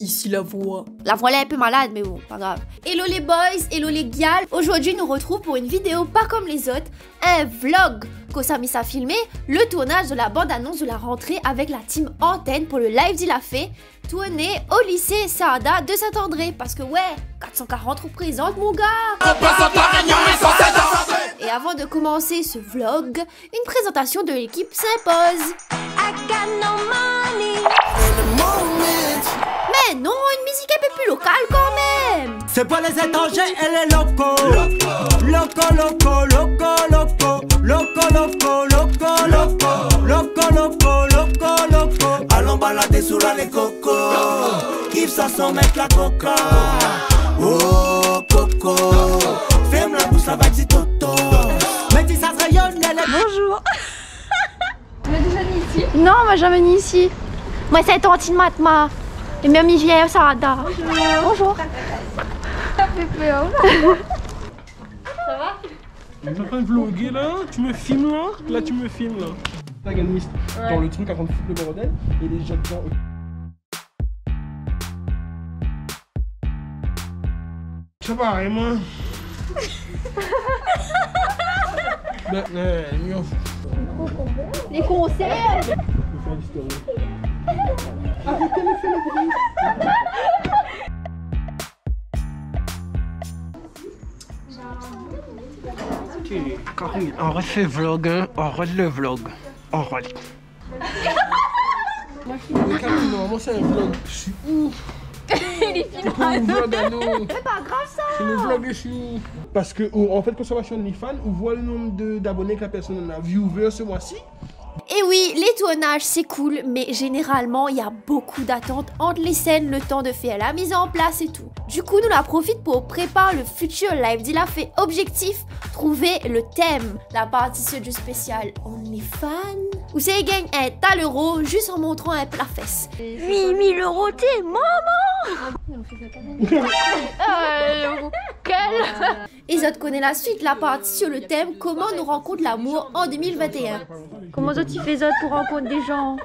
ici la voix. La voix est un peu malade, mais bon, pas grave. Hello les boys, hello les gals. Aujourd'hui, nous retrouve pour une vidéo pas comme les autres, un vlog. Kosami a filmé le tournage de la bande-annonce de la rentrée avec la team Antenne pour le live d'Il a fait, tourné au lycée Saada de Saint-André. Parce que ouais, 440 représente mon gars. Et avant de commencer ce vlog, une présentation de l'équipe s'impose. Mais non, une musique un peu plus locale quand même. C'est pas les étrangers, elle est loco. Loco, loco, loco, loco. Loco, loco, loco, loco. Loco, loco, loco, loco. Allons balader sur la les coco. Yves ça s'en mettre la coca. Oh, coco. Ferme la bouche, ça va ça rayonne, est Bonjour. Tu m'as déjà mis ici Non, on m'a jamais mis ici. Moi, c'est Tantine Matma. Et même il vient Sarada. Bonjour. Ça fait peur. Tu es en train de vloguer là, tu me filmes là, là tu me filmes là. Protagoniste dans le truc avant de foutre le bordel et les gens dedans. Ça va, et moi. Les concerts. Je vais faire l'histoire. Arrêtez de faire le bruit. Corinne, on refait vlog, hein. on refait le vlog. On refait. Calme, normalement c'est un vlog. Je suis où C'est pas grave ça. Le vlog Parce que, en fait, quand ça va sur OnlyFans, on voit le nombre de- d'abonnés que la personne a. Viewers ce mois-ci. Et oui, les tournages c'est cool, mais généralement il y a beaucoup d'attentes entre les scènes, le temps de faire la mise en place et tout. Du coup, nous la profite pour préparer le futur live d'Il a fait objectif, trouver le thème, la partie sur du spécial OnlyFans, où c'est gagne un tas l'euro juste en montrant un plat fesse. 8000 euros, t'es maman. Euh, Et autres connaissent la suite, la partie sur le thème comment nous rencontre l'amour en 2021. Comment tu fais ça pour rencontrer des gens?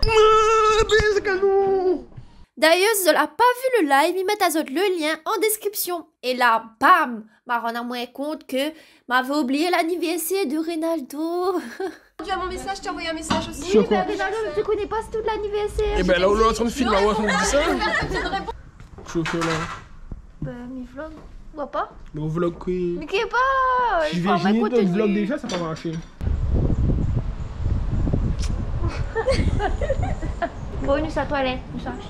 D'ailleurs, si vous n'avez pas vu le live, ils mettent à autres le lien en description. Et là, bam, m'a rendu moins compte que m'avait oublié l'anniversaire de Ronaldo. Tu as mon message, je t'ai envoyé un message aussi. Sur quoi Ronaldo, tu connais pas c'est tout l'anniversaire. Et ben là, on est en train de filmer, on est en train de dire ça. Chocolat. Bah, mes vlogs, vois pas. Le vlog queen. Mais qui est pas. Je je vais gêner ton vlog déjà, ça va pas marcher. Bonus à toilette, on cherche.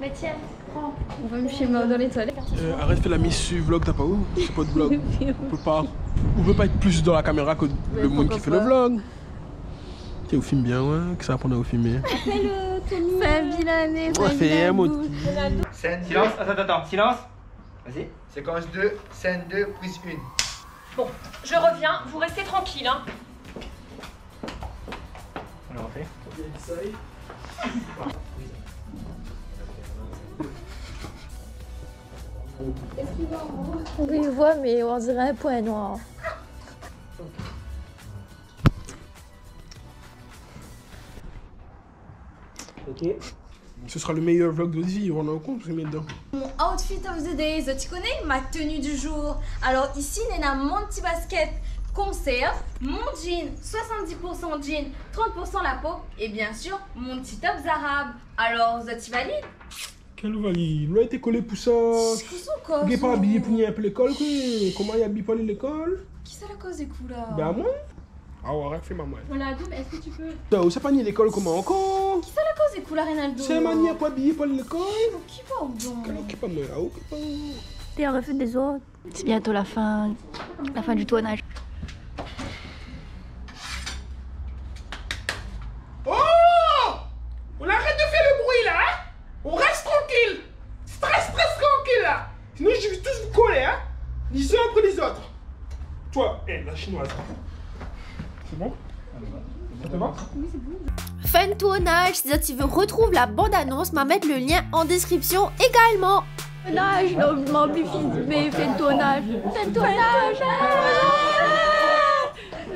Mais tiens, prends. On va me chez moi dans les toilettes. Euh, arrête de faire la mise sur vlog, t'as pas où? C'est pas de vlog. On peut pas. On veut pas être plus dans la caméra que le monde qui fait le vlog. Tu filmes bien, ouais. Que ça apprend à vous filmer. Fabien année. On va faire un mot. Scène Silence, attends, attends, silence. Vas-y. Séquence 2, scène 2, prise 1. Bon, je reviens, vous restez tranquille. Hein. On le refait. On le voit, mais on dirait un point noir. Ok. Ce sera le meilleur vlog de votre vie, on en compte, je mets dedans. Mon outfit of the day, tu connais ma tenue du jour. Alors ici, Nena, mon petit basket conserve, mon jean, 70% jean, 30% la peau, et bien sûr, mon petit top arabe. Alors, tu valide Quel valide Là, été collé pour ça. Qu'est-ce n'êtes pas habillé pour y aller à l'école, quoi Comment il habille pas l'école? Qui c'est la cause des coups là Ben, moi Ah ouais, fais ma main. Voilà, Goum, est-ce que tu peux T'as c'est pas ni l'école comment encore? Qui c'est la cause des C'est bon autres. C'est bientôt la fin, la fin du tournage. Oh! On arrête de faire le bruit là hein. On reste tranquille. Stress, stress tranquille là. Sinon je vais tous vous coller hein. Les uns après les autres. Toi, hé, la chinoise. C'est bon? Ça te va? Fin de tournage, si tu veux retrouve la bande-annonce, m'a mettre le lien en description également. Tournage, non, mais fait le tournage. Fait le tournage.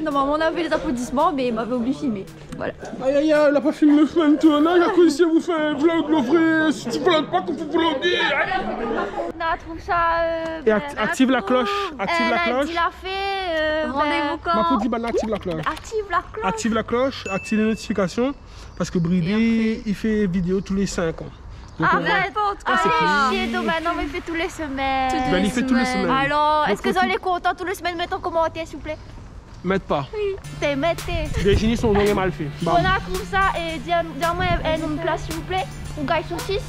Normalement, on avait les applaudissements, mais il m'avait oublié de filmer. Voilà. Aïe aïe aïe, elle a pas filmé le fin de tournage à cause si elle vous fait un vlog, le vrai. Si tu vlogs pas, qu'on peut vlogger. On a trouvé ça. Euh, Et act- active la cloche, active la elle a cloche. dit la fait. Euh, Rendez-vous ben, Ma quand petite banane, active la cloche. Active la cloche. Active la cloche, active les notifications. Parce que Bridé, il fait vidéo tous les 5 ans. On va- Arrête, Ah, c'est allez, chier, mais il fait tous les semaines. Toutes Ben, il fait tous les semaines. Alors, est-ce que vous allez content tous les semaines Mettez en commentaire, s'il vous plaît? Mettez pas. T'es, mettez. Les génies sont vraiment mal faits. On a trouvé ça et dis- dis-moi nom de place, s'il vous plaît. On gagne saucisse.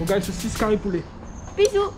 On gagne sur 6 carrés poulet. Bisous.